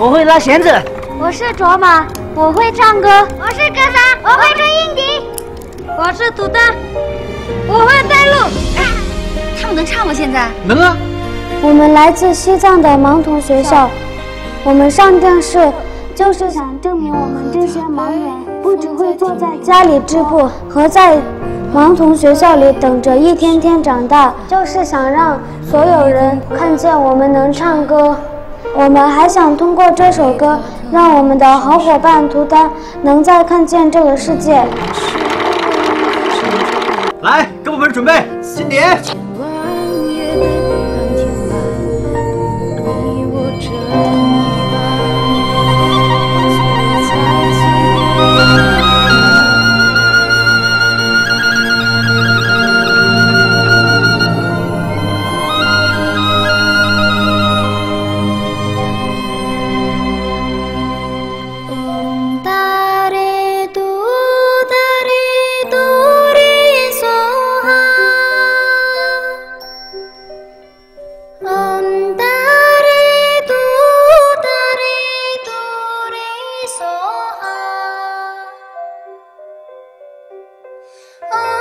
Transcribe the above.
我会拉弦子。我是卓玛，我会唱歌。我是格桑，我会吹硬笛。我是土豆，我会带路。他们能唱吗？现在能啊。我们来自西藏的盲童学校，我们上电视就是想证明我们这些盲人不只会坐在家里织布和在盲童学校里等着一天天长大，就是想让所有人看见我们能唱歌。我们还想通过这首歌，让我们的好伙伴图丹能再看见这个世界。来，给我们准备，新年。Oh.